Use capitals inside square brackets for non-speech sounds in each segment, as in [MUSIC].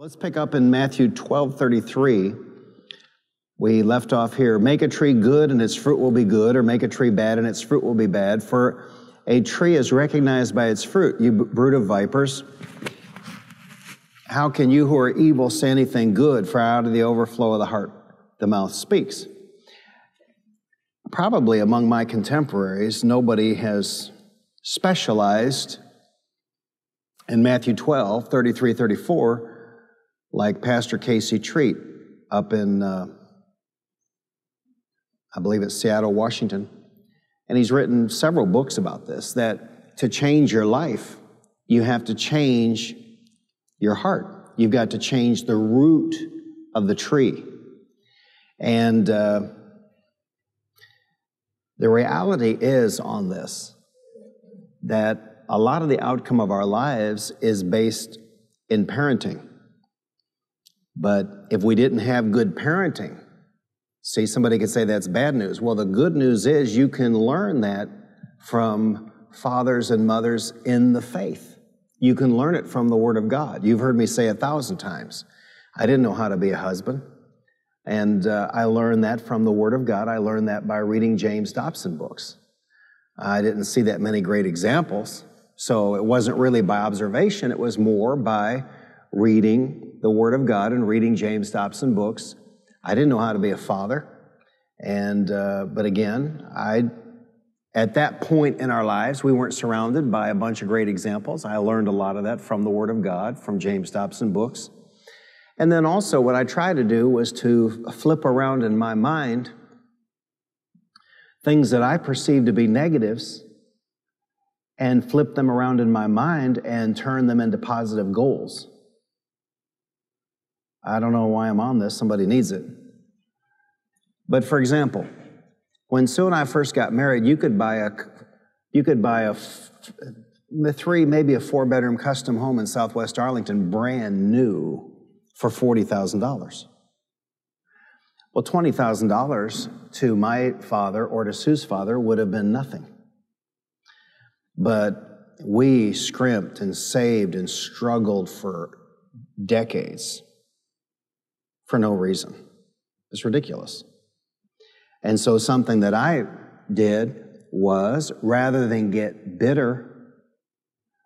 Let's pick up in Matthew 12 33. We left off here. Make a tree good and its fruit will be good, or make a tree bad and its fruit will be bad. For a tree is recognized by its fruit, you brood of vipers. How can you who are evil say anything good? For out of the overflow of the heart, the mouth speaks. Probably among my contemporaries, nobody has specialized in Matthew 12, 33, 34 like Pastor Casey Treat up in, uh, I believe it's Seattle, Washington. And he's written several books about this that to change your life, you have to change your heart. You've got to change the root of the tree. And uh, the reality is on this that a lot of the outcome of our lives is based in parenting. But if we didn't have good parenting, see, somebody could say that's bad news. Well, the good news is you can learn that from fathers and mothers in the faith. You can learn it from the Word of God. You've heard me say a thousand times, I didn't know how to be a husband. And uh, I learned that from the Word of God. I learned that by reading James Dobson books. I didn't see that many great examples. So it wasn't really by observation, it was more by reading the Word of God and reading James Dobson books. I didn't know how to be a father. And, uh, but again, I, at that point in our lives, we weren't surrounded by a bunch of great examples. I learned a lot of that from the Word of God, from James Dobson books. And then also, what I tried to do was to flip around in my mind things that I perceived to be negatives and flip them around in my mind and turn them into positive goals. I don't know why I'm on this, somebody needs it. But for example, when Sue and I first got married, you could buy a you could buy a three, maybe a four bedroom custom home in Southwest Arlington, brand new, for $40,000. Well, $20,000 to my father or to Sue's father would have been nothing. But we scrimped and saved and struggled for decades for no reason. It's ridiculous. And so, something that I did was rather than get bitter,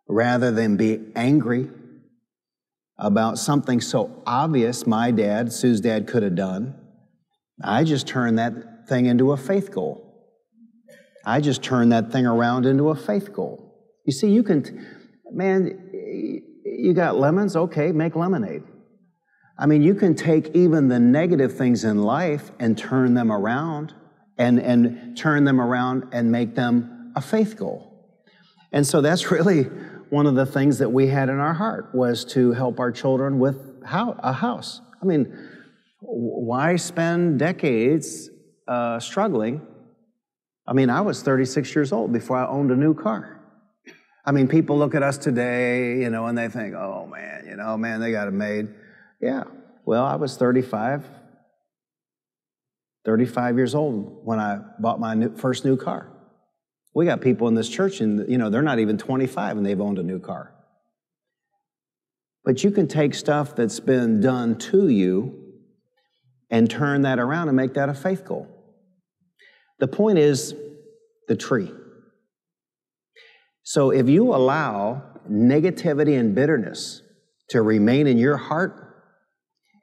rather than be angry about something so obvious my dad, Sue's dad, could have done, I just turned that thing into a faith goal. I just turned that thing around into a faith goal. You see, you can, man, you got lemons? Okay, make lemonade. I mean, you can take even the negative things in life and turn them around and, and turn them around and make them a faith goal. And so that's [LAUGHS] really one of the things that we had in our heart was to help our children with how, a house. I mean, why spend decades uh, struggling? I mean, I was 36 years old before I owned a new car. I mean, people look at us today, you know, and they think, oh man, you know, man, they got it made. Yeah. Well, I was 35, 35 years old when I bought my new, first new car. We got people in this church, and you know they're not even 25 and they've owned a new car. But you can take stuff that's been done to you and turn that around and make that a faith goal. The point is the tree. So if you allow negativity and bitterness to remain in your heart,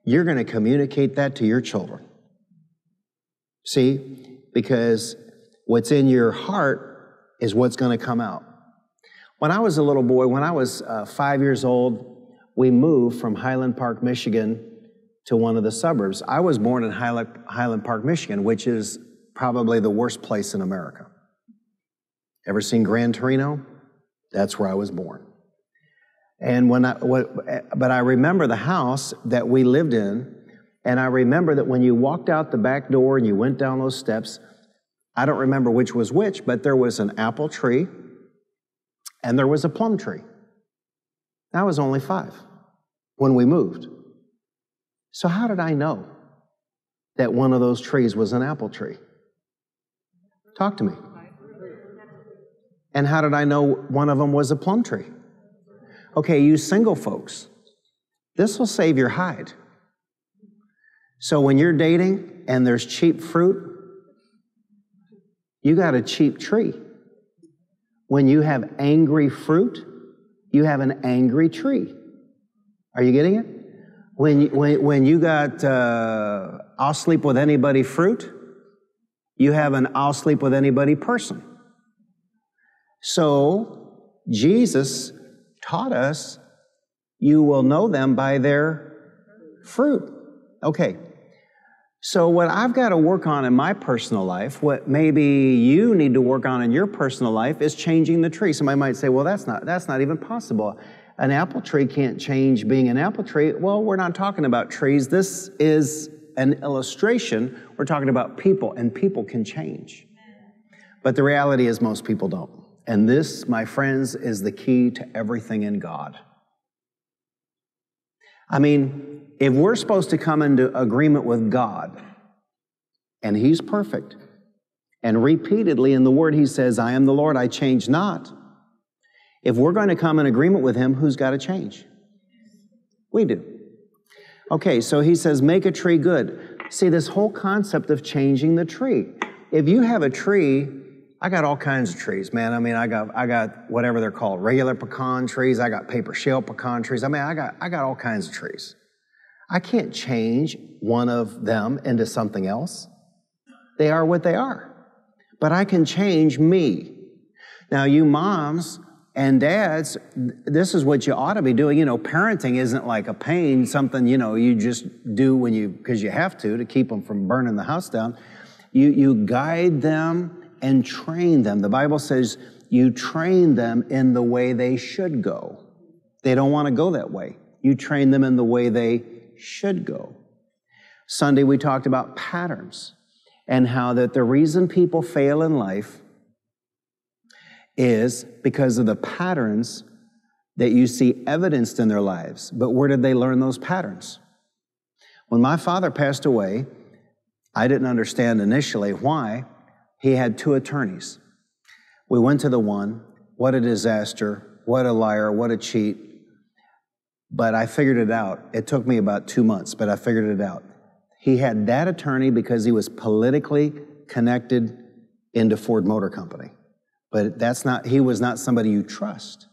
you're going to communicate that to your children. See, because what's in your heart is what's going to come out. When I was a little boy, when I was uh, five years old, we moved from Highland Park, Michigan to one of the suburbs. I was born in Highland Park, Michigan, which is probably the worst place in America. Ever seen Gran Torino? That's where I was born. And when I, what, but I remember the house that we lived in, and I remember that when you walked out the back door and you went down those steps, I don't remember which was which, but there was an apple tree and there was a plum tree. I was only five when we moved. So, how did I know that one of those trees was an apple tree? Talk to me. And how did I know one of them was a plum tree? Okay, you single folks, This will save your hide. So when you're dating and there's cheap fruit, you got a cheap tree. When you have angry fruit, you have an angry tree. Are you getting it? When, when, when you got, uh, I'll sleep with anybody fruit, you have an I'll sleep with anybody person. So, Jesus taught us you will know them by their fruit. Okay. So, what I've got to work on in my personal life, what maybe you need to work on in your personal life, is changing the tree. Somebody might say, well, that's not, that's not even possible. An apple tree can't change being an apple tree. Well, we're not talking about trees. This is an illustration. We're talking about people, and people can change. But the reality is, most people don't. And this, my friends, is the key to everything in God. I mean, if we're supposed to come into agreement with God, and He's perfect, and repeatedly in the Word He says, I am the Lord, I change not. If we're going to come in agreement with Him, who's got to change? We do. Okay, so He says, make a tree good. See, this whole concept of changing the tree. If you have a tree I got all kinds of trees, man. I mean, I got I got whatever they're called, regular pecan trees. I got paper shell pecan trees. I mean, I got I got all kinds of trees. I can't change one of them into something else. They are what they are. But I can change me. Now, you moms and dads, this is what you ought to be doing. You know, parenting isn't like a pain, something, you know, you just do when you, because you have to, to keep them from burning the house down. You, you guide them and train them. The Bible says you train them in the way they should go. They don't want to go that way. You train them in the way they should go. Sunday, we talked about patterns and how that the reason people fail in life is because of the patterns that you see evidenced in their lives. But where did they learn those patterns? When my father passed away, I didn't understand initially why, he had two attorneys. We went to the one, what a disaster, what a liar, what a cheat. But I figured it out. It took me about two months, but I figured it out. He had that attorney because he was politically connected into Ford Motor Company. But that's not, he was not somebody you trust.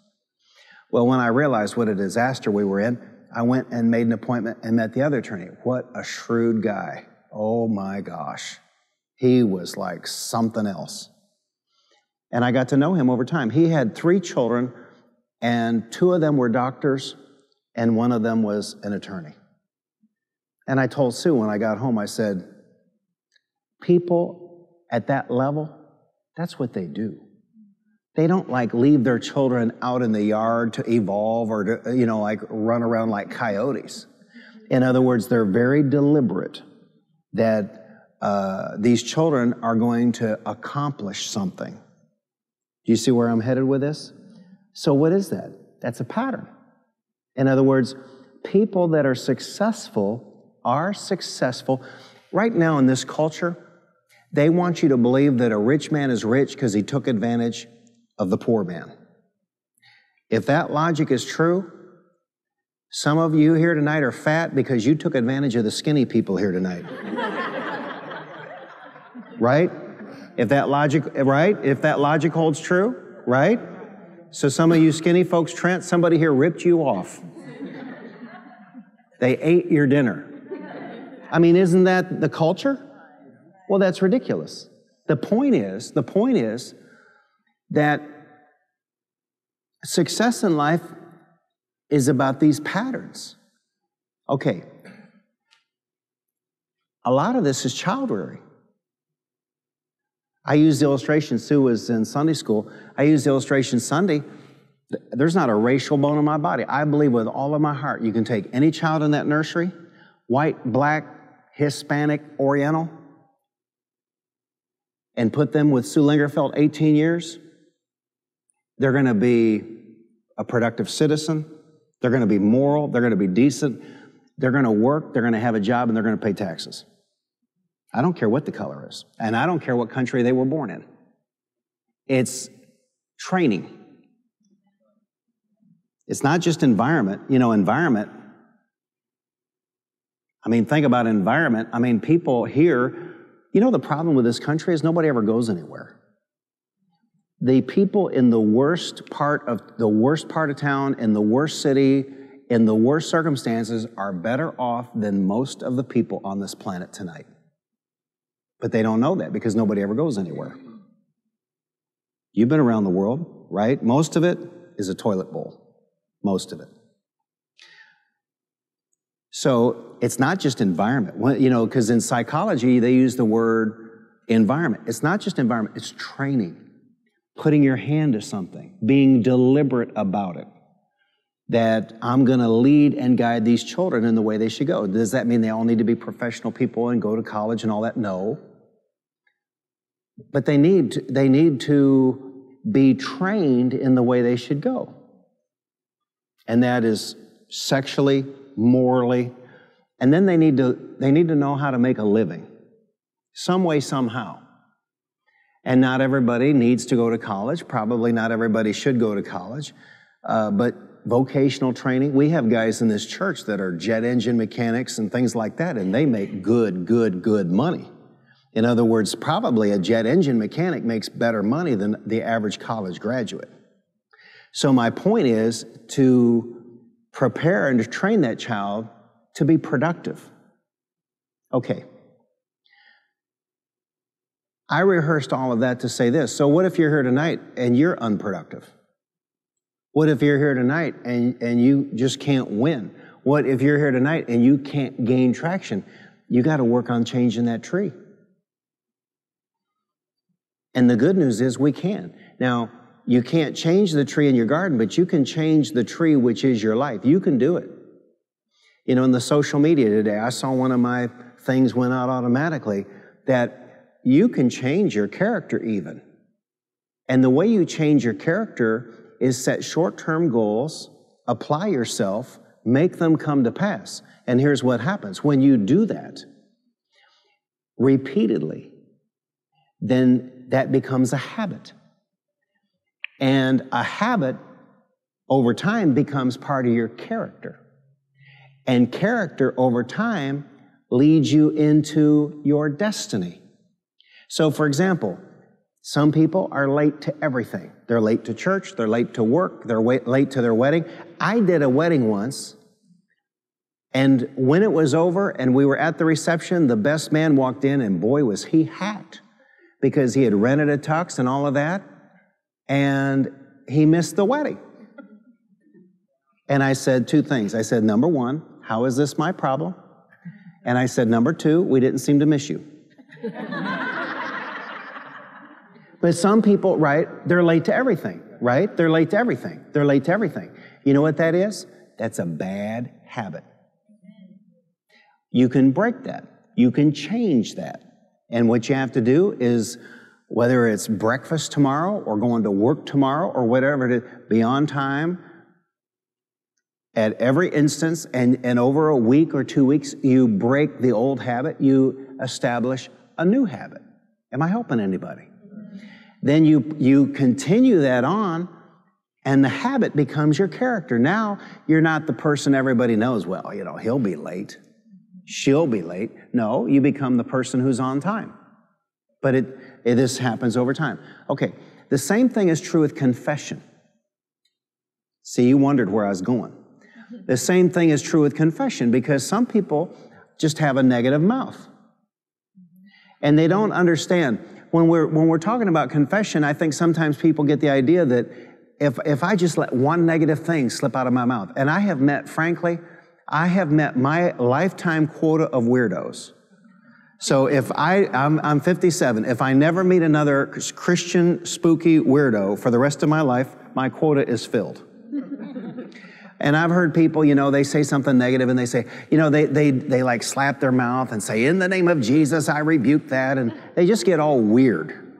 Well, when I realized what a disaster we were in, I went and made an appointment and met the other attorney. What a shrewd guy. Oh my gosh. He was like something else. And I got to know him over time. He had three children, and two of them were doctors, and one of them was an attorney. And I told Sue when I got home, I said, People at that level, that's what they do. They don't like leave their children out in the yard to evolve or to, you know, like run around like coyotes. In other words, they're very deliberate that uh, these children are going to accomplish something. Do you see where I'm headed with this? So, what is that? That's a pattern. In other words, people that are successful are successful. Right now in this culture, they want you to believe that a rich man is rich because he took advantage of the poor man. If that logic is true, some of you here tonight are fat because you took advantage of the skinny people here tonight. [LAUGHS] right? If that logic, right? If that logic holds true, right? So some of you skinny folks, Trent, somebody here ripped you off. They ate your dinner. I mean, isn't that the culture? Well, that's ridiculous. The point is, the point is that success in life is about these patterns. Okay. A lot of this is child rearing. I use the illustration, Sue was in Sunday school. I use the illustration Sunday. There's not a racial bone in my body. I believe with all of my heart you can take any child in that nursery, white, black, Hispanic, Oriental, and put them with Sue Lingerfelt 18 years. They're going to be a productive citizen. They're going to be moral. They're going to be decent. They're going to work. They're going to have a job and they're going to pay taxes. I don't care what the color is, and I don't care what country they were born in. It's training. It's not just environment. You know, environment, I mean, think about environment. I mean, people here, you know, the problem with this country is nobody ever goes anywhere. The people in the worst part of the worst part of town, in the worst city, in the worst circumstances, are better off than most of the people on this planet tonight. But they don't know that because nobody ever goes anywhere. You've been around the world, right? Most of it is a toilet bowl. Most of it. So it's not just environment. You know, because in psychology, they use the word environment. It's not just environment, it's training, putting your hand to something, being deliberate about it. That I'm going to lead and guide these children in the way they should go. Does that mean they all need to be professional people and go to college and all that? No. But they need to, they need to be trained in the way they should go. And that is sexually, morally, and then they need to, they need to know how to make a living, some way, somehow. And not everybody needs to go to college. Probably not everybody should go to college. Uh, but vocational training, we have guys in this church that are jet engine mechanics and things like that, and they make good, good, good money. In other words, probably a jet engine mechanic makes better money than the average college graduate. So my point is to prepare and to train that child to be productive. Okay. I rehearsed all of that to say this. So, what if you're here tonight and you're unproductive? What if you're here tonight and, and you just can't win? What if you're here tonight and you can't gain traction? You got to work on changing that tree. And the good news is we can. Now, you can't change the tree in your garden, but you can change the tree which is your life. You can do it. You know, in the social media today, I saw one of my things went out automatically that you can change your character even. And the way you change your character is set short term goals, apply yourself, make them come to pass. And here's what happens when you do that repeatedly, then that becomes a habit. And a habit over time becomes part of your character. And character over time leads you into your destiny. So, for example, some people are late to everything. They're late to church, they're late to work, they're late to their wedding. I did a wedding once, and when it was over and we were at the reception, the best man walked in, and boy, was he hacked because he had rented a tux and all of that and he missed the wedding. And I said two things. I said, number one, how is this my problem? And I said, number two, we didn't seem to miss you. But some people, right, they're late to everything, right? They're late to everything. They're late to everything. You know what that is? That's a bad habit. You can break that. You can change that. And what you have to do is whether it's breakfast tomorrow or going to work tomorrow or whatever is, be on time at every instance and, and over a week or two weeks, you break the old habit, you establish a new habit. Am I helping anybody? Then you, you continue that on and the habit becomes your character. Now you're not the person everybody knows, well, you know, he'll be late. She'll be late. No, you become the person who's on time. But it, it, this happens over time. Okay, the same thing is true with confession. See, you wondered where I was going. The same thing is true with confession because some people just have a negative mouth. And they don't understand. When we're, when we're talking about confession, I think sometimes people get the idea that if, if I just let one negative thing slip out of my mouth, and I have met, frankly, I have met my lifetime quota of weirdos so if I, I'm, I'm 57, if I never meet another Christian spooky weirdo for the rest of my life, my quota is filled. And I've heard people, you know, they say something negative and they say, you know, they, they, they like slap their mouth and say, in the name of Jesus, I rebuke that. And they just get all weird.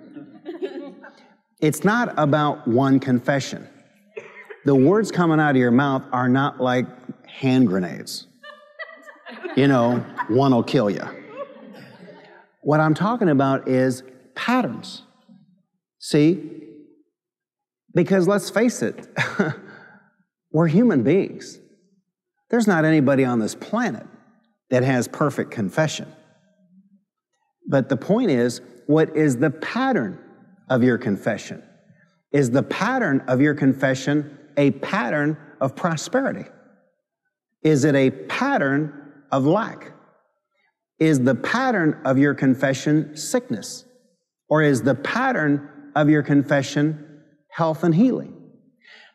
it's not about one confession. The words coming out of your mouth are not like hand grenades. You know, one will kill you. What I'm talking about is patterns. See? Because let's face it, [LAUGHS] we're human beings. There's not anybody on this planet that has perfect confession. But the point is, what is the pattern of your confession? Is the pattern of your confession a pattern of prosperity? Is it a pattern of lack? Is the pattern of your confession sickness? Or is the pattern of your confession health and healing?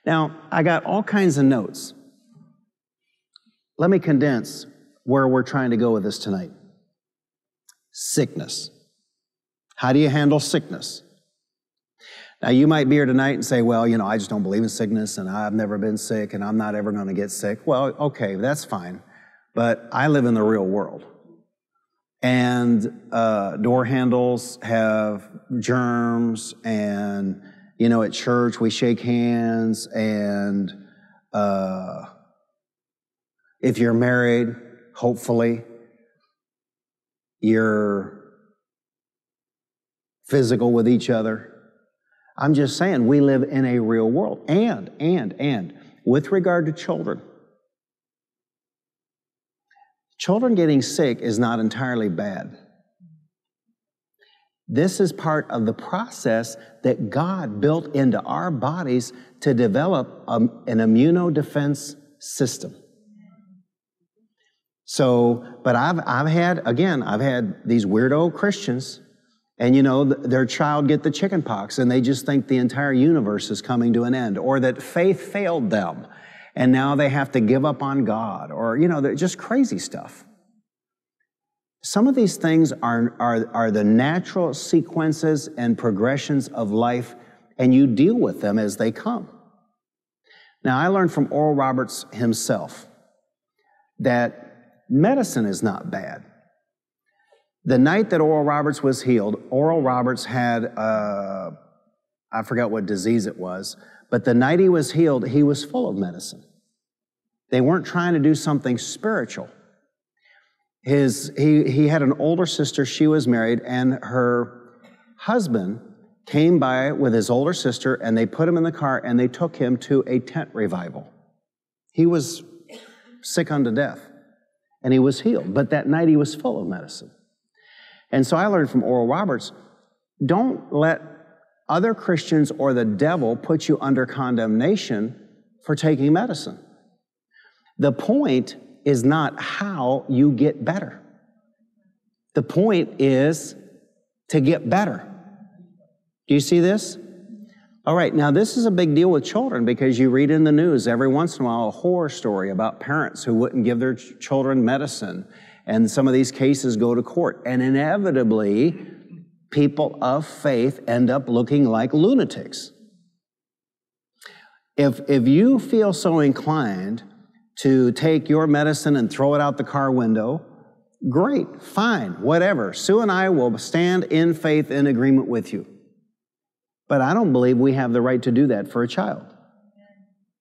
Now, I got all kinds of notes. Let me condense where we're trying to go with this tonight. Sickness. How do you handle sickness? Now, you might be here tonight and say, well, you know, I just don't believe in sickness and I've never been sick and I'm not ever going to get sick. Well, okay, that's fine. But I live in the real world. And uh, door handles have germs, and, you know, at church we shake hands, and uh, if you're married, hopefully, you're physical with each other. I'm just saying, we live in a real world. And, and, and, with regard to children, children getting sick is not entirely bad. This is part of the process that God built into our bodies to develop a, an immunodefense system. So, but I've, I've had, again, I've had these weirdo Christians and you know their child get the chicken pox and they just think the entire universe is coming to an end or that faith failed them and now they have to give up on god or you know they're just crazy stuff some of these things are, are, are the natural sequences and progressions of life and you deal with them as they come now i learned from oral roberts himself that medicine is not bad the night that Oral Roberts was healed, Oral Roberts had, uh, I forgot what disease it was, but the night he was healed, he was full of medicine. They weren't trying to do something spiritual. His, he, he had an older sister, she was married, and her husband came by with his older sister, and they put him in the car and they took him to a tent revival. He was sick unto death, and he was healed, but that night he was full of medicine. And so I learned from Oral Roberts don't let other Christians or the devil put you under condemnation for taking medicine. The point is not how you get better. The point is to get better. Do you see this? All right, now this is a big deal with children because you read in the news every once in a while a horror story about parents who wouldn't give their children medicine and some of these cases go to court. And inevitably, people of faith end up looking like lunatics. If, if you feel so inclined to take your medicine and throw it out the car window, great, fine, whatever. Sue and I will stand in faith in agreement with you. But I don't believe we have the right to do that for a child.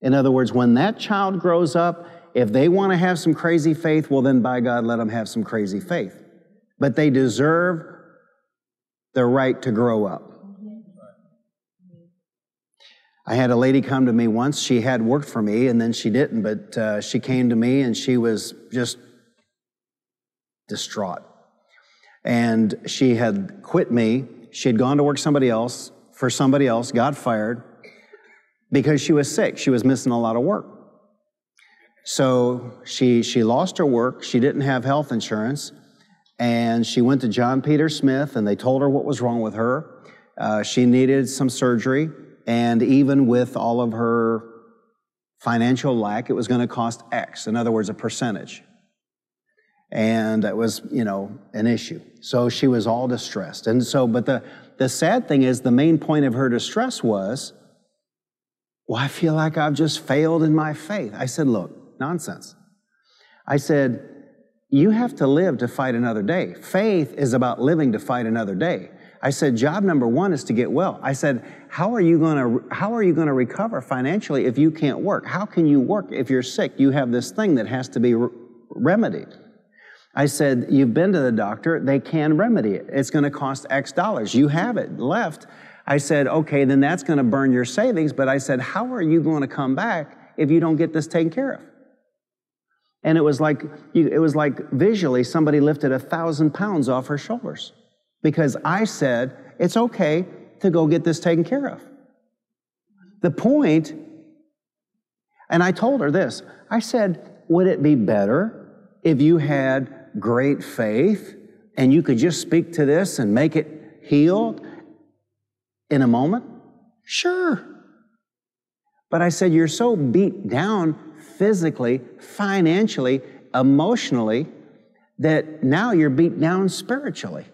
In other words, when that child grows up if they want to have some crazy faith, well, then by God, let them have some crazy faith. But they deserve the right to grow up. I had a lady come to me once. She had worked for me and then she didn't, but uh, she came to me and she was just distraught. And she had quit me. She had gone to work somebody else for somebody else, got fired because she was sick. She was missing a lot of work. So she, she lost her work. She didn't have health insurance. And she went to John Peter Smith and they told her what was wrong with her. Uh, she needed some surgery. And even with all of her financial lack, it was going to cost X. In other words, a percentage. And that was, you know, an issue. So she was all distressed. And so, but the, the sad thing is, the main point of her distress was, well, I feel like I've just failed in my faith. I said, look, Nonsense. I said, You have to live to fight another day. Faith is about living to fight another day. I said, job number one is to get well. I said, how are you going to, how are you going to recover financially if you can't work? How can you work if you're sick? You have this thing that has to be re- remedied. I said, you've been to the doctor. They can remedy it. It's going to cost X dollars. You have it left. I said, okay, then that's going to burn your savings. But I said, how are you going to come back if you don't get this taken care of? And it was like, it was like visually somebody lifted a thousand pounds off her shoulders because I said, it's okay to go get this taken care of. The point, and I told her this I said, would it be better if you had great faith and you could just speak to this and make it healed in a moment? Sure. But I said, you're so beat down physically, financially, emotionally, that now you're beat down spiritually.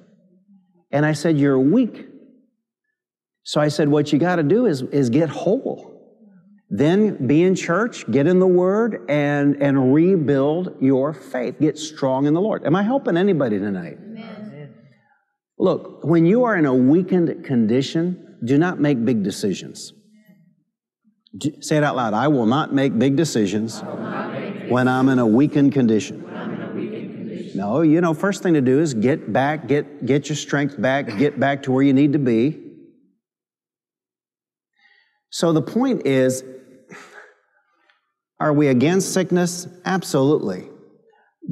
And I said, You're weak. So I said, What you got to do is, is get whole. Then be in church, get in the Word, and, and rebuild your faith. Get strong in the Lord. Am I helping anybody tonight? Amen. Look, when you are in a weakened condition, do not make big decisions. Say it out loud. I will not make big decisions when I'm in a weakened condition. You know, first thing to do is get back, get, get your strength back, get back to where you need to be. So the point is, are we against sickness? Absolutely.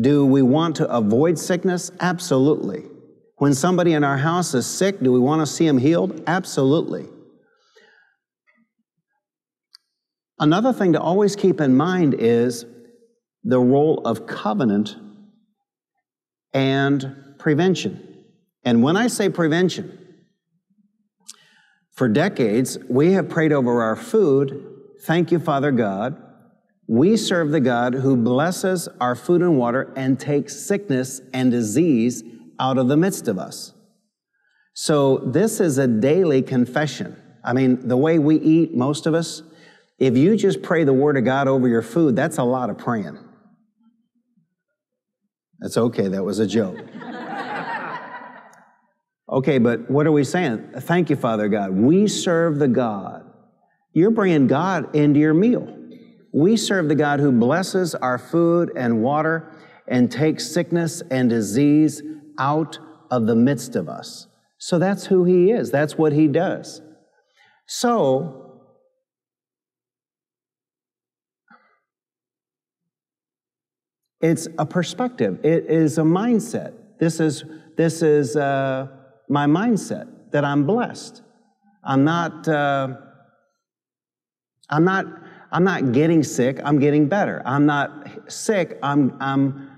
Do we want to avoid sickness? Absolutely. When somebody in our house is sick, do we want to see them healed? Absolutely. Another thing to always keep in mind is the role of covenant and prevention. And when I say prevention, for decades, we have prayed over our food. Thank you, Father God. We serve the God who blesses our food and water and takes sickness and disease out of the midst of us. So, this is a daily confession. I mean, the way we eat, most of us, if you just pray the Word of God over your food, that's a lot of praying. That's okay, that was a joke. okay, but what are we saying? Thank you, Father God. We serve the God. You're bringing God into your meal. We serve the God who blesses our food and water and takes sickness and disease out of the midst of us. So that's who He is, that's what He does. So, It's a perspective. It is a mindset. This is, this is uh, my mindset that I'm blessed. I'm not, uh, I'm not, I'm not getting sick. I'm getting better. I'm not sick. I'm, I'm,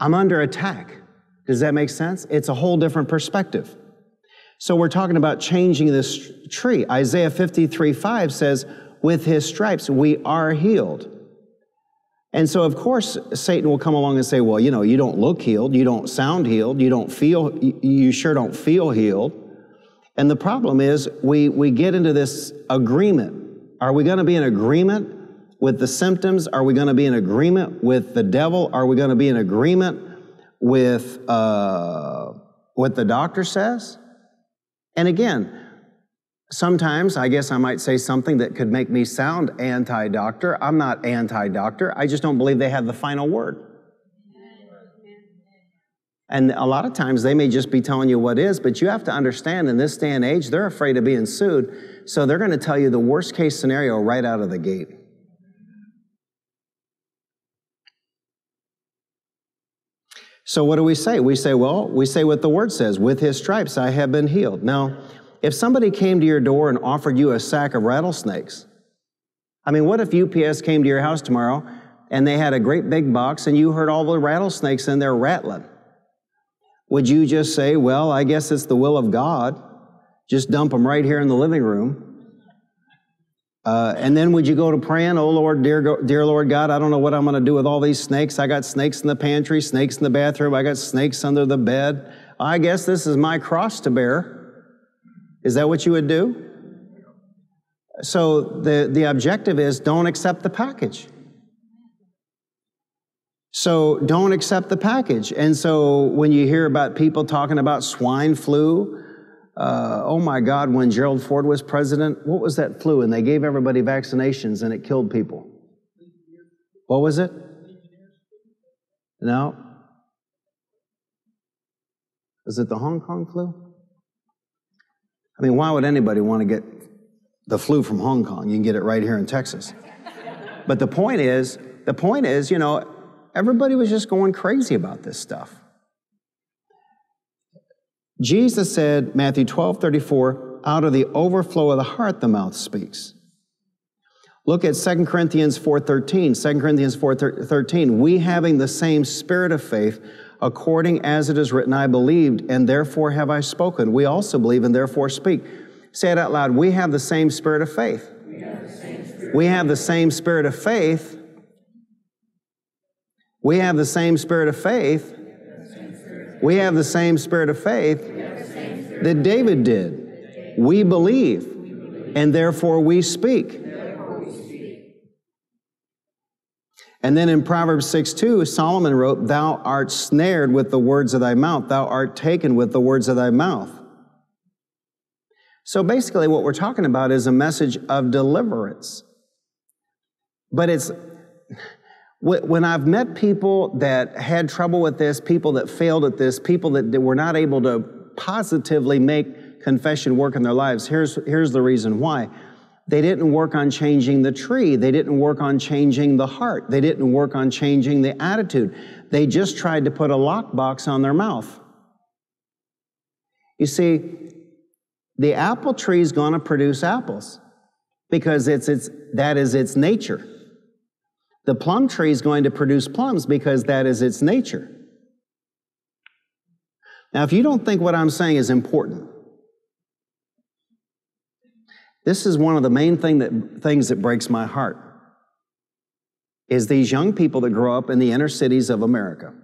I'm under attack. Does that make sense? It's a whole different perspective. So we're talking about changing this tree. Isaiah 53 5 says, With his stripes we are healed. And so, of course, Satan will come along and say, Well, you know, you don't look healed, you don't sound healed, you don't feel, you sure don't feel healed. And the problem is, we, we get into this agreement. Are we going to be in agreement with the symptoms? Are we going to be in agreement with the devil? Are we going to be in agreement with uh, what the doctor says? And again, Sometimes I guess I might say something that could make me sound anti doctor. I'm not anti doctor. I just don't believe they have the final word. And a lot of times they may just be telling you what is, but you have to understand in this day and age, they're afraid of being sued. So they're going to tell you the worst case scenario right out of the gate. So what do we say? We say, well, we say what the word says with his stripes I have been healed. Now, if somebody came to your door and offered you a sack of rattlesnakes, I mean, what if UPS came to your house tomorrow and they had a great big box and you heard all the rattlesnakes in there rattling? Would you just say, well, I guess it's the will of God? Just dump them right here in the living room. Uh, and then would you go to praying, oh Lord, dear, dear Lord God, I don't know what I'm going to do with all these snakes. I got snakes in the pantry, snakes in the bathroom, I got snakes under the bed. I guess this is my cross to bear. Is that what you would do? So the, the objective is don't accept the package. So don't accept the package. And so when you hear about people talking about swine flu, uh, oh my God, when Gerald Ford was president, what was that flu? And they gave everybody vaccinations and it killed people. What was it? No. Was it the Hong Kong flu? I mean, why would anybody want to get the flu from Hong Kong? You can get it right here in Texas. but the point is, the point is, you know, everybody was just going crazy about this stuff. Jesus said, Matthew 12 34, out of the overflow of the heart, the mouth speaks. Look at 2 Corinthians 4.13. 2 Corinthians 4.13. We having the same spirit of faith, according as it is written, I believed, and therefore have I spoken. We also believe and therefore speak. Say it out loud. We have the same spirit of faith. We have the same spirit, we have the same spirit of faith. We have the same spirit of faith. We have the same spirit of faith that David did. We believe, and therefore we speak. And then in Proverbs 6 2, Solomon wrote, Thou art snared with the words of thy mouth, thou art taken with the words of thy mouth. So basically, what we're talking about is a message of deliverance. But it's when I've met people that had trouble with this, people that failed at this, people that were not able to positively make confession work in their lives, here's, here's the reason why. They didn't work on changing the tree. They didn't work on changing the heart. They didn't work on changing the attitude. They just tried to put a lockbox on their mouth. You see, the apple tree is going to produce apples because it's, it's, that is its nature. The plum tree is going to produce plums because that is its nature. Now, if you don't think what I'm saying is important, this is one of the main thing that, things that breaks my heart is these young people that grow up in the inner cities of America.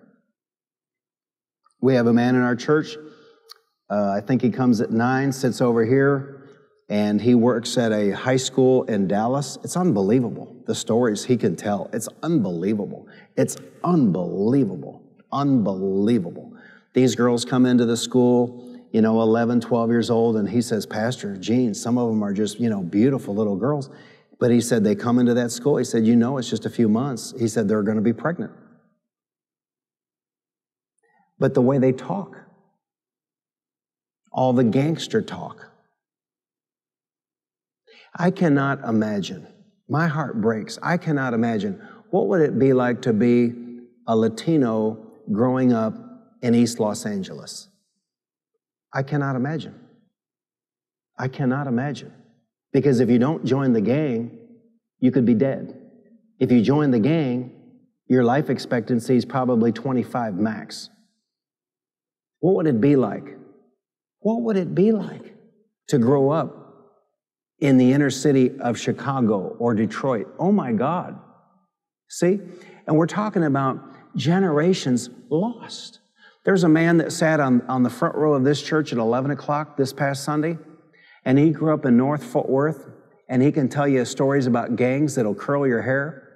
We have a man in our church. Uh, I think he comes at nine, sits over here, and he works at a high school in Dallas. It's unbelievable, the stories he can tell. It's unbelievable. It's unbelievable. Unbelievable. These girls come into the school you know, 11, 12 years old, and he says, Pastor Gene, some of them are just, you know, beautiful little girls. But he said, they come into that school. He said, you know, it's just a few months. He said, they're going to be pregnant. But the way they talk, all the gangster talk, I cannot imagine. My heart breaks. I cannot imagine what would it be like to be a Latino growing up in East Los Angeles. I cannot imagine. I cannot imagine. Because if you don't join the gang, you could be dead. If you join the gang, your life expectancy is probably 25 max. What would it be like? What would it be like to grow up in the inner city of Chicago or Detroit? Oh my God. See? And we're talking about generations lost. There's a man that sat on, on the front row of this church at 11 o'clock this past Sunday, and he grew up in North Fort Worth, and he can tell you stories about gangs that'll curl your hair.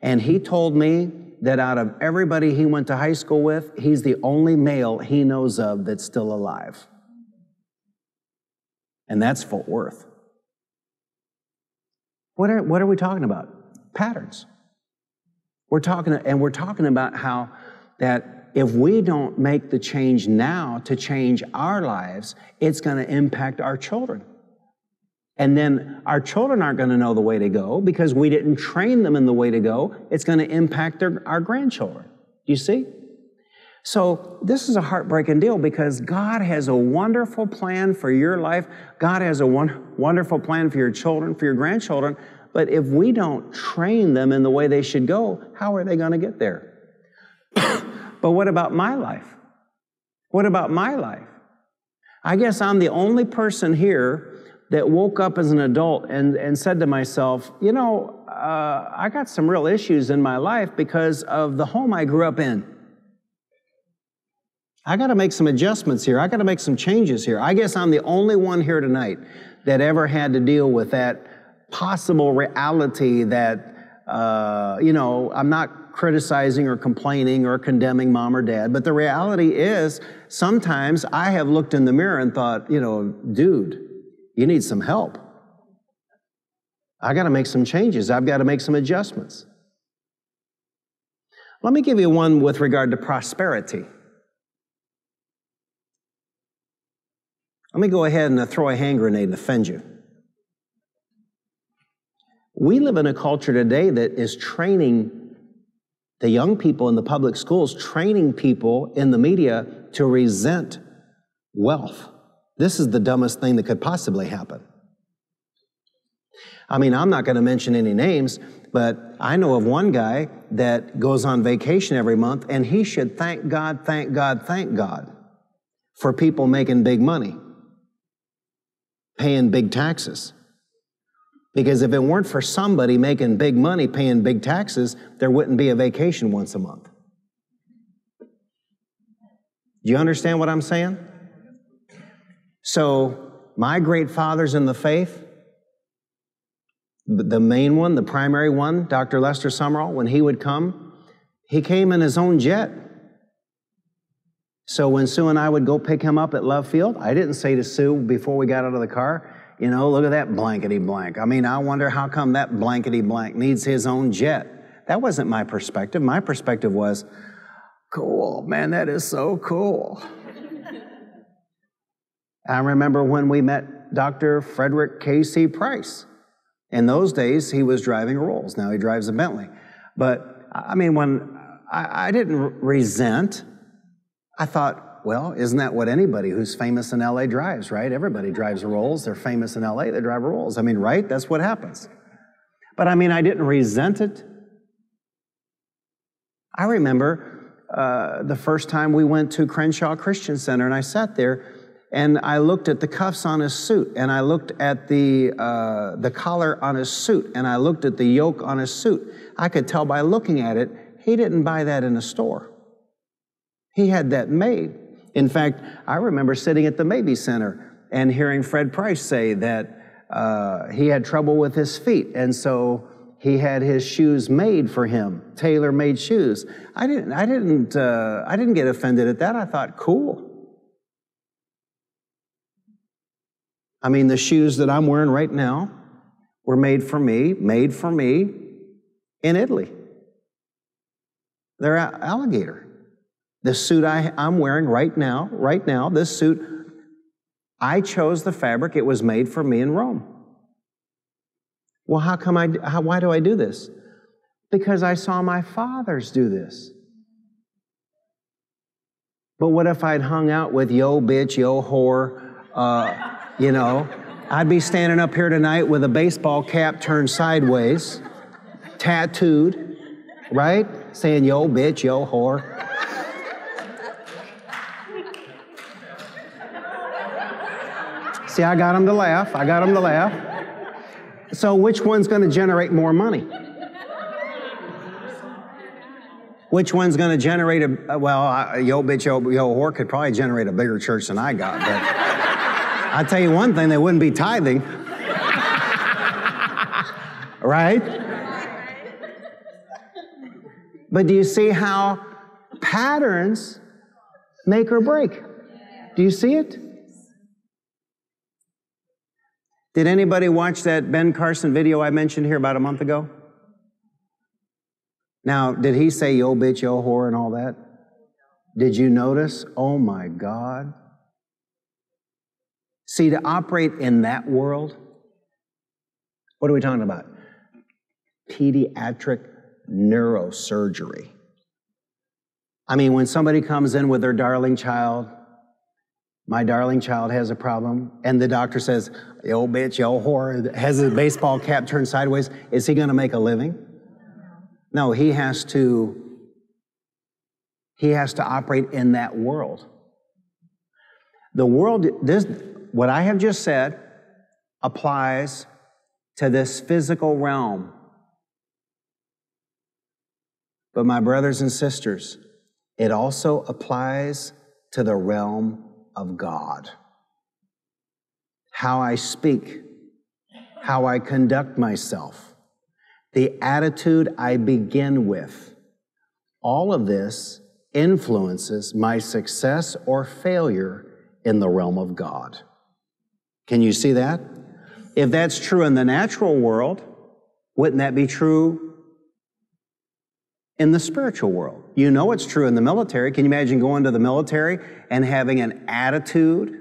And he told me that out of everybody he went to high school with, he's the only male he knows of that's still alive. And that's Fort Worth. What are, what are we talking about? Patterns. We're talking, and we're talking about how that if we don't make the change now to change our lives, it's going to impact our children. And then our children aren't going to know the way to go because we didn't train them in the way to go. It's going to impact their, our grandchildren. Do you see? So this is a heartbreaking deal because God has a wonderful plan for your life. God has a one, wonderful plan for your children, for your grandchildren. But if we don't train them in the way they should go, how are they going to get there? [COUGHS] But what about my life? What about my life? I guess I'm the only person here that woke up as an adult and, and said to myself, you know, uh, I got some real issues in my life because of the home I grew up in. I got to make some adjustments here. I got to make some changes here. I guess I'm the only one here tonight that ever had to deal with that possible reality that, uh, you know, I'm not criticizing or complaining or condemning mom or dad, but the reality is sometimes I have looked in the mirror and thought, you know, dude, you need some help. I got to make some changes. I've got to make some adjustments. Let me give you one with regard to prosperity. Let me go ahead and throw a hand grenade and offend you. We live in a culture today that is training the young people in the public schools, training people in the media to resent wealth. This is the dumbest thing that could possibly happen. I mean, I'm not going to mention any names, but I know of one guy that goes on vacation every month, and he should thank God, thank God, thank God for people making big money, paying big taxes. Because if it weren't for somebody making big money, paying big taxes, there wouldn't be a vacation once a month. Do you understand what I'm saying? So, my great fathers in the faith, the main one, the primary one, Dr. Lester Sumrall, when he would come, he came in his own jet. So when Sue and I would go pick him up at Love Field, I didn't say to Sue before we got out of the car, you know, look at that blankety blank. I mean, I wonder how come that blankety blank needs his own jet. That wasn't my perspective. My perspective was, cool, man, that is so cool. I remember when we met Dr. Frederick K.C. Price. In those days, he was driving a Rolls. Now he drives a Bentley. But I mean, when I, I didn't resent, I thought, well, isn't that what anybody who's famous in LA drives, right? Everybody drives Rolls. They're famous in LA, they drive Rolls. I mean, right? That's what happens. But I mean, I didn't resent it. I remember uh, the first time we went to Crenshaw Christian Center and I sat there and I looked at the cuffs on his suit, and I looked at the, uh, the collar on his suit, and I looked at the yoke on his suit. I could tell by looking at it, he didn't buy that in a store. He had that made. In fact, I remember sitting at the Maybe Center and hearing Fred Price say that uh, he had trouble with his feet, and so he had his shoes made for him, tailor-made shoes. I didn't, I didn't, uh, I didn't get offended at that. I thought, cool. I mean, the shoes that I'm wearing right now were made for me, made for me in Italy. They're alligator. The suit I, I'm wearing right now, right now, this suit, I chose the fabric. It was made for me in Rome. Well, how come I, how, why do I do this? Because I saw my fathers do this. But what if I'd hung out with yo bitch, yo whore, uh, you know, I'd be standing up here tonight with a baseball cap turned sideways, tattooed, right? Saying, yo, bitch, yo, whore. See, I got them to laugh. I got them to laugh. So, which one's going to generate more money? Which one's going to generate a, uh, well, I, yo, bitch, yo, yo, whore could probably generate a bigger church than I got, but. I tell you one thing, they wouldn't be tithing. right? But do you see how patterns make or break? Do you see it? Did anybody watch that Ben Carson video I mentioned here about a month ago? Now, did he say yo bitch, yo whore, and all that? Did you notice? Oh my God. See, to operate in that world, what are we talking about? Pediatric neurosurgery. I mean, when somebody comes in with their darling child, my darling child has a problem, and the doctor says, yo bitch, yo whore, has his baseball cap turned sideways, is he gonna make a living? No, he has to, he has to operate in that world. The world, this, what I have just said applies to this physical realm. But, my brothers and sisters, it also applies to the realm of God. How I speak, how I conduct myself, the attitude I begin with, all of this influences my success or failure in the realm of God. Can you see that? If that's true in the natural world, wouldn't that be true in the spiritual world? You know it's true in the military. Can you imagine going to the military and having an attitude?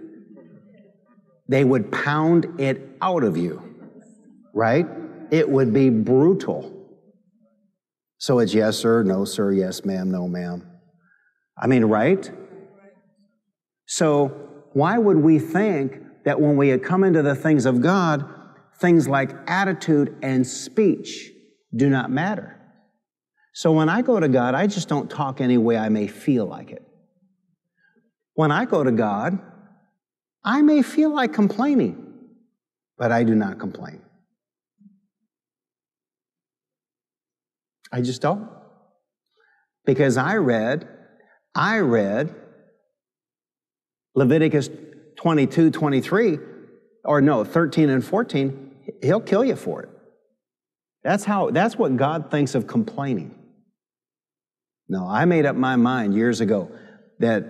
They would pound it out of you, right? it would be brutal. So it's yes, sir, no, sir, yes, ma'am, no, ma'am. I mean, right? So why would we think that when we come into the things of God, things like attitude and speech do not matter? So when I go to God, I just don't talk any way I may feel like it. When I go to God, I may feel like complaining, but I do not complain. I just don't. Because I read, I read Leviticus 22, 23, or no, 13 and 14, he'll kill you for it. That's how, that's what God thinks of complaining. No, I made up my mind years ago that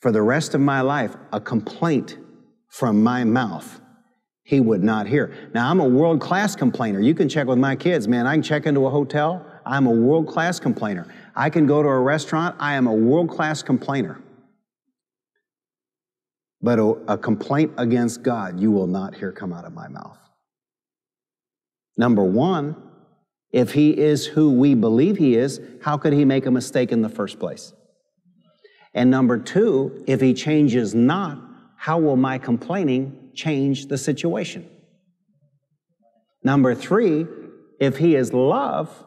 for the rest of my life, a complaint from my mouth he would not hear. Now, I'm a world class complainer. You can check with my kids, man. I can check into a hotel. I'm a world class complainer. I can go to a restaurant. I am a world class complainer. But a, a, complaint against God, you will not hear come out of my mouth. Number one, if he is who we believe he is, how could he make a mistake in the first place? And number two, if he changes not, how will my complaining change the situation? Number three, if he is love,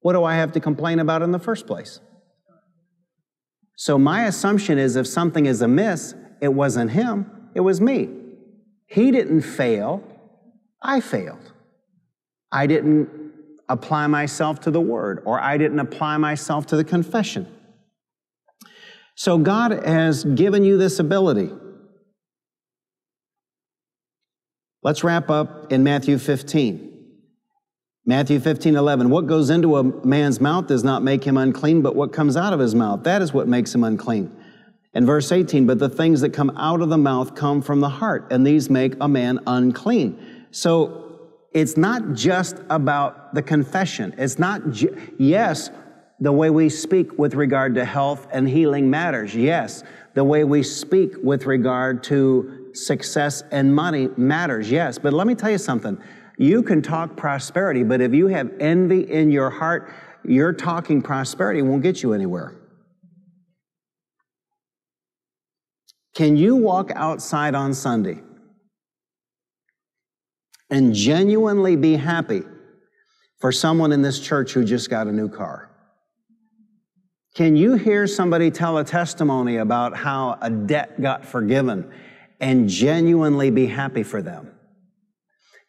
what do I have to complain about in the first place? So my assumption is if something is amiss, it wasn't him, it was me. He didn't fail, I failed. I didn't apply myself to the word, or I didn't apply myself to the confession. So God has given you this ability. Let's wrap up in Matthew 15. Matthew 15, 11. What goes into a man's mouth does not make him unclean, but what comes out of his mouth, that is what makes him unclean. And verse 18, but the things that come out of the mouth come from the heart, and these make a man unclean. So it's not just about the confession. It's not, ju- yes, the way we speak with regard to health and healing matters. Yes, the way we speak with regard to success and money matters. Yes, but let me tell you something. You can talk prosperity, but if you have envy in your heart, your talking prosperity won't get you anywhere. Can you walk outside on Sunday and genuinely be happy for someone in this church who just got a new car? Can you hear somebody tell a testimony about how a debt got forgiven and genuinely be happy for them?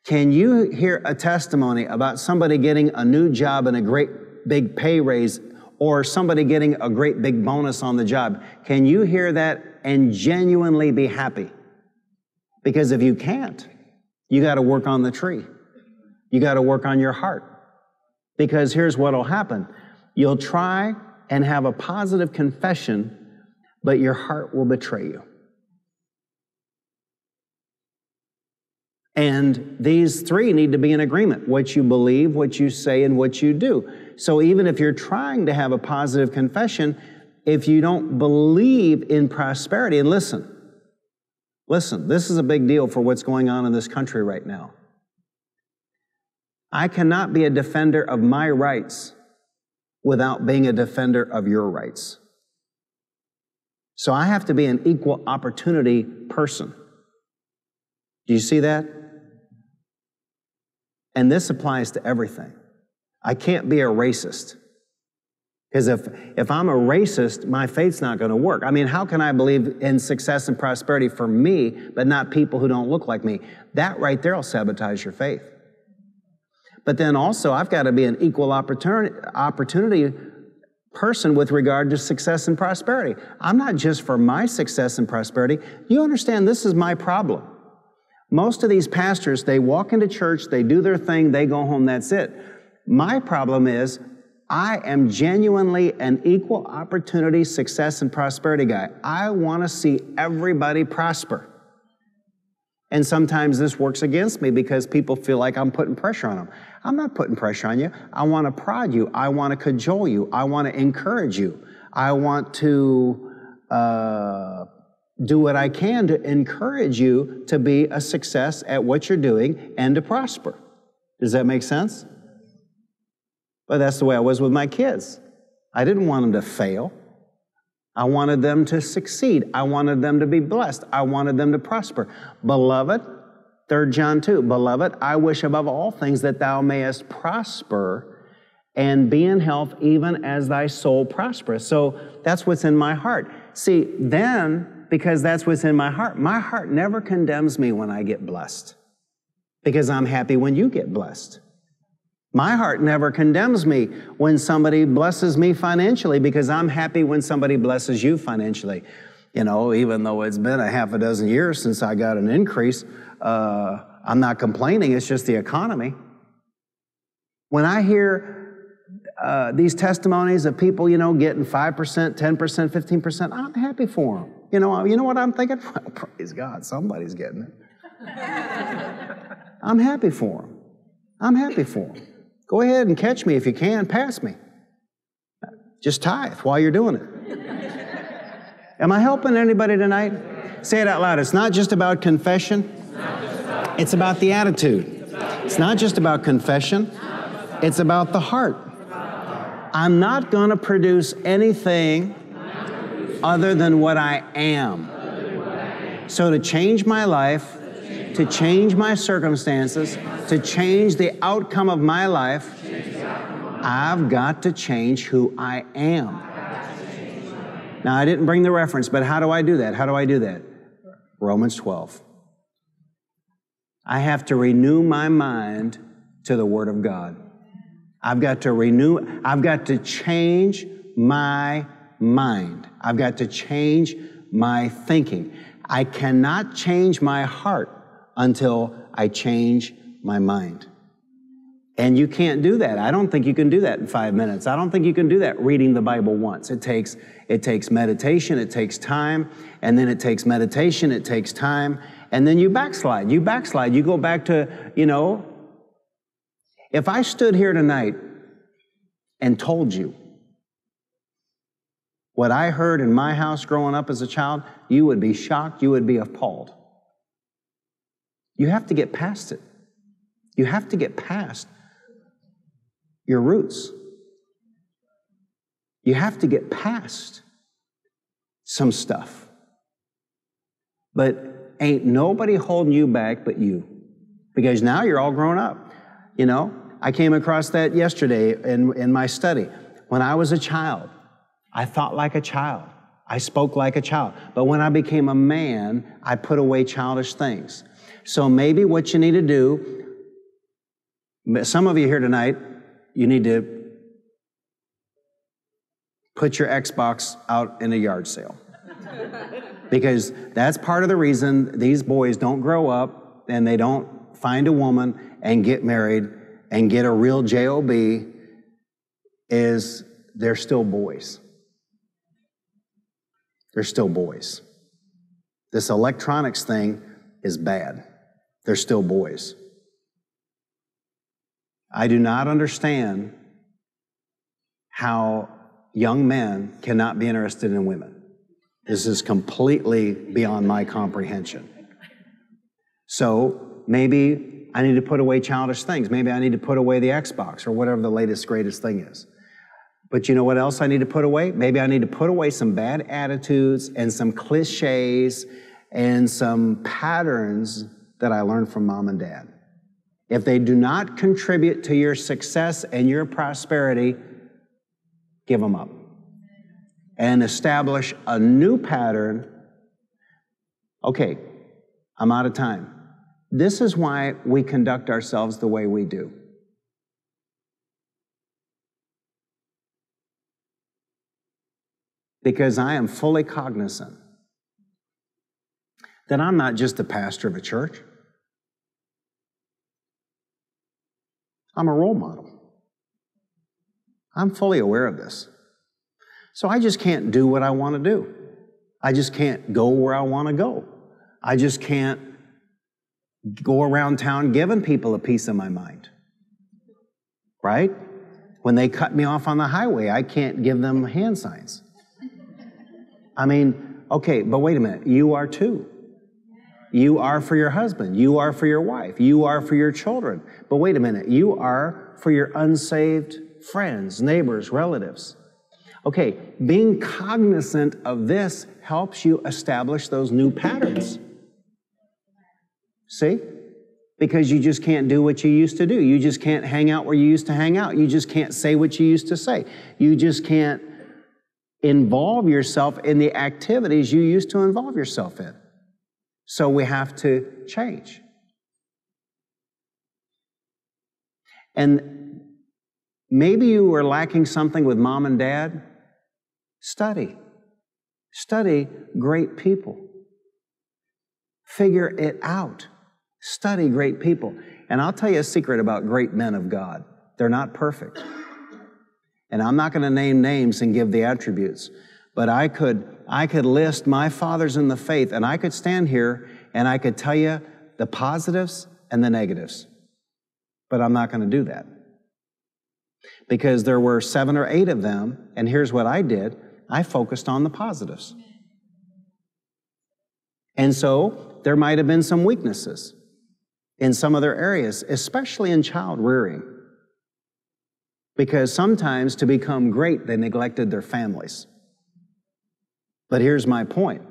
Can you hear a testimony about somebody getting a new job and a great big pay raise or somebody getting a great big bonus on the job? Can you hear that and genuinely be happy? Because if you can't, you got to work on the tree. You got to work on your heart. Because here's what will happen you'll try and have a positive confession, but your heart will betray you. And these three need to be in agreement what you believe, what you say, and what you do. So even if you're trying to have a positive confession, if you don't believe in prosperity, and listen, listen, this is a big deal for what's going on in this country right now. I cannot be a defender of my rights without being a defender of your rights. So I have to be an equal opportunity person. Do you see that? And this applies to everything. I can't be a racist. Because if, if I'm a racist, my faith's not going to work. I mean, how can I believe in success and prosperity for me, but not people who don't look like me? That right there will sabotage your faith. But then also, I've got to be an equal opportunity, opportunity person with regard to success and prosperity. I'm not just for my success and prosperity. You understand this is my problem. Most of these pastors, they walk into church, they do their thing, they go home, that's it. My problem is, I am genuinely an equal opportunity success and prosperity guy. I want to see everybody prosper. And sometimes this works against me because people feel like I'm putting pressure on them. I'm not putting pressure on you. I want to prod you. I want to cajole you. I want to encourage you. I want to uh, do what I can to encourage you to be a success at what you're doing and to prosper. Does that make sense? But that's the way I was with my kids. I didn't want them to fail. I wanted them to succeed. I wanted them to be blessed. I wanted them to prosper. Beloved, 3 John 2, Beloved, I wish above all things that thou mayest prosper and be in health even as thy soul prospereth. So that's what's in my heart. See, then, because that's what's in my heart, my heart never condemns me when I get blessed because I'm happy when you get blessed. My heart never condemns me when somebody blesses me financially because I'm happy when somebody blesses you financially. You know, even though it's been a half a dozen years since I got an increase, uh, I'm not complaining. It's just the economy. When I hear uh, these testimonies of people, you know, getting 5%, 10%, 15%, I'm happy for them. You know, you know what I'm thinking? [LAUGHS] Well, praise God, somebody's getting it. [LAUGHS] I'm happy for them. I'm happy for them. Go ahead and catch me if you can. Pass me. Just tithe while you're doing it. Am I helping anybody tonight? Say it out loud. It's not just about confession, it's about the attitude. It's not just about confession, it's about the heart. I'm not going to produce anything other than what I am. So, to change my life, to change my circumstances, to change the outcome of my life, I've got to change who I am. Now, I didn't bring the reference, but how do I do that? How do I do that? Romans 12. I have to renew my mind to the Word of God. I've got to renew, I've got to change my mind. I've got to change my thinking. I cannot change my heart until I change my mind. And you can't do that. I don't think you can do that in five minutes. I don't think you can do that reading the Bible once. It takes, it takes meditation, it takes time, and then it takes meditation, it takes time, and then you backslide. You backslide. You go back to, you know, if I stood here tonight and told you what I heard in my house growing up as a child, you would be shocked, you would be appalled. You have to get past it. You have to get past your roots. You have to get past some stuff. But ain't nobody holding you back but you. Because now you're all grown up. You know, I came across that yesterday in, in my study. When I was a child, I thought like a child. I spoke like a child. But when I became a man, I put away childish things. So maybe what you need to do, some of you here tonight, you need to put your Xbox out in a yard sale. [LAUGHS] because that's part of the reason these boys don't grow up and they don't find a woman and get married and get a real job is they're still boys. They're still boys. This electronics thing is bad they're still boys. I do not understand how young men cannot be interested in women. This is completely beyond my comprehension. So maybe I need to put away childish things. Maybe I need to put away the Xbox or whatever the latest, greatest thing is. But you know what else I need to put away? Maybe I need to put away some bad attitudes and some cliches and some patterns that I learned from mom and dad. If they do not contribute to your success and your prosperity, give them up and establish a new pattern. Okay, I'm out of time. This is why we conduct ourselves the way we do. Because I am fully cognizant that I'm not just the pastor of a church. I'm a role model. I'm fully aware of this. So I just can't do what I want to do. I just can't go where I want to go. I just can't go around town giving people a piece of my mind. Right? When they cut me off on the highway, I can't give them hand signs. I mean, okay, but wait a minute, you are too. You are for your husband. You are for your wife. You are for your children. But wait a minute. You are for your unsaved friends, neighbors, relatives. Okay, being cognizant of this helps you establish those new patterns. See? Because you just can't do what you used to do. You just can't hang out where you used to hang out. You just can't say what you used to say. You just can't involve yourself in the activities you used to involve yourself in. So we have to change. And maybe you were lacking something with mom and dad. Study. Study great people. Figure it out. Study great people. And I'll tell you a secret about great men of God they're not perfect. And I'm not going to name names and give the attributes, but I could, I could list my fathers in the faith and I could stand here and I could tell you the positives and the negatives. But I'm not going to do that. Because there were seven or eight of them, and here's what I did I focused on the positives. And so there might have been some weaknesses in some other areas, especially in child rearing. Because sometimes to become great, they neglected their families. But here's my point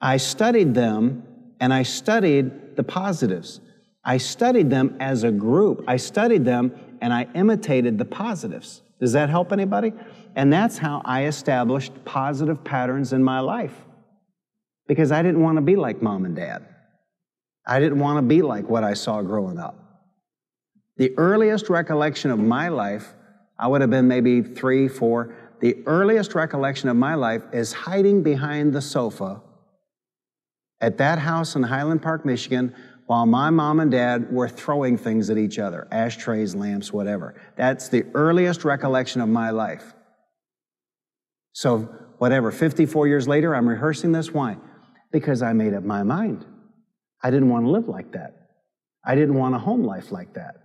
I studied them and I studied the positives. I studied them as a group. I studied them and I imitated the positives. Does that help anybody? And that's how I established positive patterns in my life. Because I didn't want to be like mom and dad. I didn't want to be like what I saw growing up. The earliest recollection of my life, I would have been maybe three, four, the earliest recollection of my life is hiding behind the sofa at that house in Highland Park, Michigan, while my mom and dad were throwing things at each other ashtrays, lamps, whatever. That's the earliest recollection of my life. So, whatever, 54 years later, I'm rehearsing this. Why? Because I made up my mind. I didn't want to live like that. I didn't want a home life like that.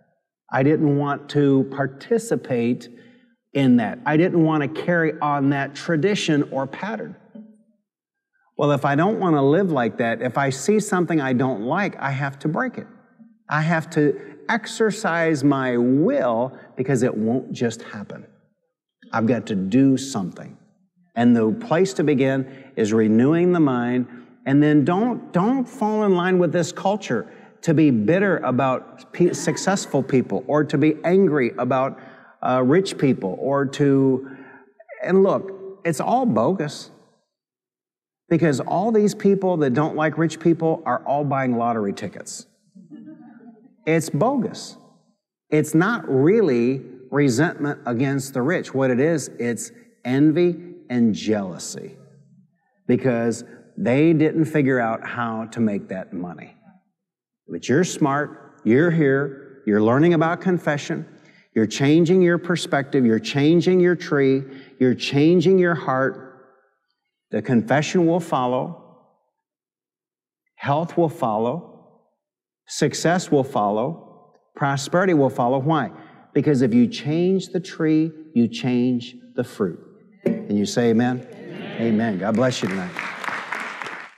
I didn't want to participate in that. I didn't want to carry on that tradition or pattern. Well, if I don't want to live like that, if I see something I don't like, I have to break it. I have to exercise my will because it won't just happen. I've got to do something. And the place to begin is renewing the mind. And then don't, don't fall in line with this culture to be bitter about successful people or to be angry about uh, rich people or to, and look, it's all bogus. Because all these people that don't like rich people are all buying lottery tickets. It's bogus. It's not really resentment against the rich. What it is, it's envy and jealousy because they didn't figure out how to make that money. But you're smart, you're here, you're learning about confession, you're changing your perspective, you're changing your tree, you're changing your heart. The confession will follow, health will follow, success will follow, prosperity will follow. Why? Because if you change the tree, you change the fruit. And you say amen? Amen. amen. God bless you tonight.